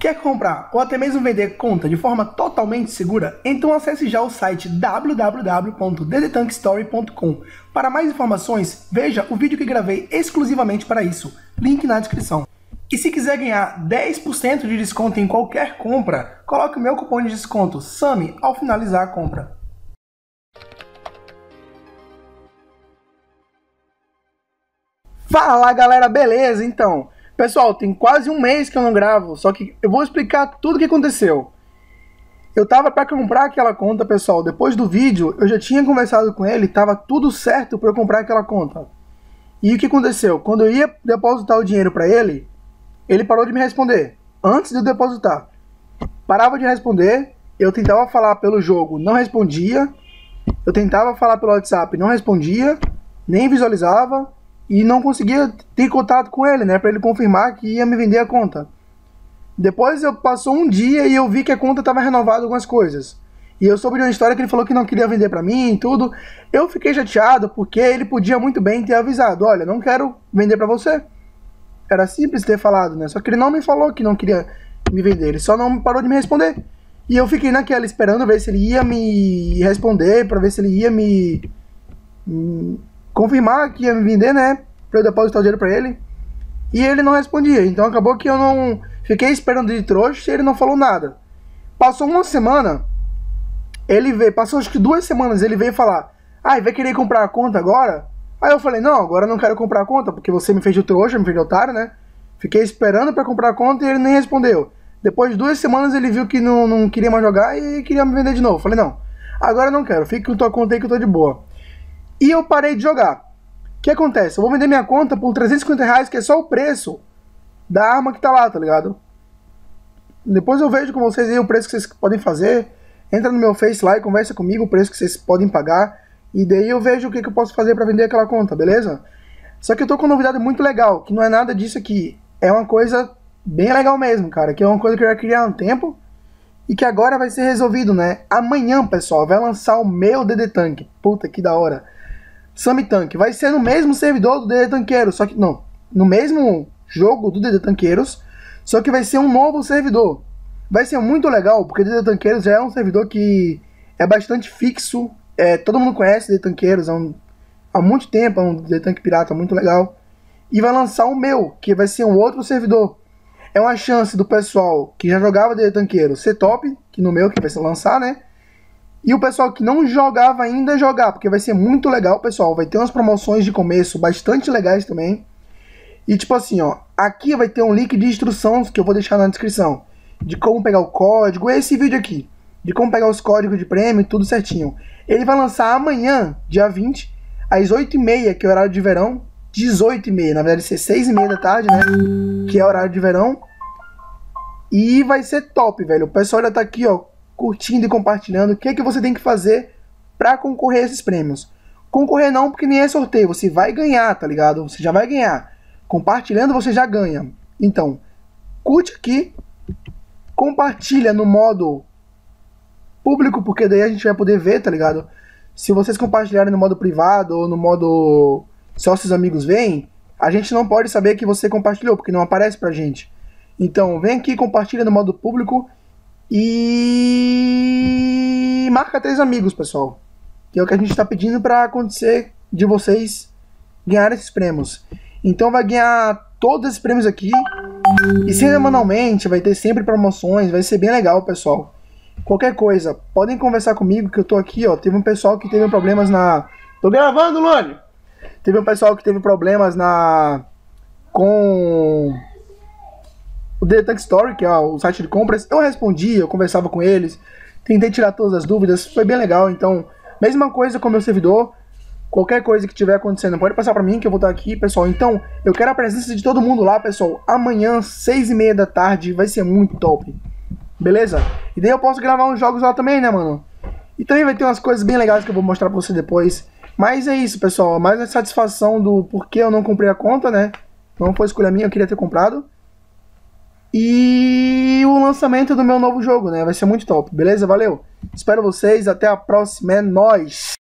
Quer comprar ou até mesmo vender conta de forma totalmente segura? Então acesse já o site www.ddtankstory.com. Para mais informações, veja o vídeo que gravei exclusivamente para isso. Link na descrição. E se quiser ganhar 10% de desconto em qualquer compra, coloque o meu cupom de desconto SAMI ao finalizar a compra. Fala galera, beleza? Então, pessoal, tem quase um mês que eu não gravo, só que eu vou explicar tudo o que aconteceu. Eu tava para comprar aquela conta, pessoal. Depois do vídeo, eu já tinha conversado com ele, tava tudo certo para eu comprar aquela conta. E o que aconteceu? Quando eu ia depositar o dinheiro para ele, ele parou de me responder antes de eu depositar. Parava de responder, eu tentava falar pelo jogo, não respondia. Eu tentava falar pelo WhatsApp, não respondia, nem visualizava e não conseguia ter contato com ele, né, para ele confirmar que ia me vender a conta. Depois eu passou um dia e eu vi que a conta estava renovada algumas coisas. E eu soube de uma história que ele falou que não queria vender para mim e tudo. Eu fiquei chateado porque ele podia muito bem ter avisado, olha, não quero vender para você. Era simples ter falado, né? Só que ele não me falou que não queria me vender, ele só não parou de me responder. E eu fiquei naquela esperando ver se ele ia me responder, para ver se ele ia me, me confirmar que ia me vender, né? Pra eu depositar o dinheiro pra ele. E ele não respondia. Então acabou que eu não. Fiquei esperando de trouxa e ele não falou nada. Passou uma semana. Ele veio. Passou acho que duas semanas. Ele veio falar: Ah, vai querer comprar a conta agora? Aí eu falei: Não, agora eu não quero comprar a conta. Porque você me fez de trouxa, me fez de otário, né? Fiquei esperando para comprar a conta e ele nem respondeu. Depois de duas semanas ele viu que não, não queria mais jogar e queria me vender de novo. Falei: Não, agora não quero. Fique com tua conta aí que eu tô de boa. E eu parei de jogar. O que acontece? Eu vou vender minha conta por 350 reais, que é só o preço da arma que tá lá, tá ligado? Depois eu vejo com vocês aí o preço que vocês podem fazer. Entra no meu Face lá e conversa comigo o preço que vocês podem pagar. E daí eu vejo o que, que eu posso fazer para vender aquela conta, beleza? Só que eu tô com uma novidade muito legal, que não é nada disso aqui. É uma coisa bem legal mesmo, cara. Que é uma coisa que eu já queria há um tempo. E que agora vai ser resolvido, né? Amanhã, pessoal, vai lançar o meu DD Tank. Puta que da hora. Samitank. Vai ser no mesmo servidor do DD Tanqueiro, só que não, no mesmo jogo do DD Tanqueiros, só que vai ser um novo servidor. Vai ser muito legal, porque DD Tanqueiros já é um servidor que é bastante fixo, é, todo mundo conhece DD Tanqueiros é um, há muito tempo, é um DD Tanque Pirata muito legal. E vai lançar o meu, que vai ser um outro servidor. É uma chance do pessoal que já jogava DD Tanqueiro ser top, que no meu que vai se lançar, né? E o pessoal que não jogava ainda jogar, porque vai ser muito legal, pessoal. Vai ter umas promoções de começo bastante legais também. E tipo assim, ó, aqui vai ter um link de instruções que eu vou deixar na descrição. De como pegar o código, esse vídeo aqui. De como pegar os códigos de prêmio, tudo certinho. Ele vai lançar amanhã, dia 20, às 8h30, que é o horário de verão. 18h30, na verdade, ser 6h30 da tarde, né? Que é o horário de verão. E vai ser top, velho. O pessoal já tá aqui, ó, curtindo e compartilhando. O que é que você tem que fazer para concorrer a esses prêmios? Concorrer não, porque nem é sorteio, você vai ganhar, tá ligado? Você já vai ganhar. Compartilhando você já ganha. Então, curte aqui, compartilha no modo público, porque daí a gente vai poder ver, tá ligado? Se vocês compartilharem no modo privado ou no modo só seus amigos veem, a gente não pode saber que você compartilhou, porque não aparece pra gente. Então, vem aqui, compartilha no modo público e marca três amigos, pessoal. Que é o que a gente está pedindo para acontecer de vocês ganhar esses prêmios. Então vai ganhar todos esses prêmios aqui. E semanalmente vai ter sempre promoções, vai ser bem legal, pessoal. Qualquer coisa, podem conversar comigo que eu tô aqui, ó. Teve um pessoal que teve problemas na. Tô gravando, Lone! Teve um pessoal que teve problemas na. com o The Story, que é o site de compras, eu respondia, eu conversava com eles, tentei tirar todas as dúvidas, foi bem legal. Então, mesma coisa com o meu servidor, qualquer coisa que tiver acontecendo, pode passar para mim que eu vou estar aqui, pessoal. Então, eu quero a presença de todo mundo lá, pessoal. Amanhã, seis e meia da tarde, vai ser muito top. Beleza? E daí eu posso gravar uns jogos lá também, né, mano? E também vai ter umas coisas bem legais que eu vou mostrar pra você depois. Mas é isso, pessoal. Mais a satisfação do porquê eu não comprei a conta, né? Não foi escolha minha, eu queria ter comprado. E o lançamento do meu novo jogo, né? Vai ser muito top, beleza? Valeu. Espero vocês, até a próxima, é nóis!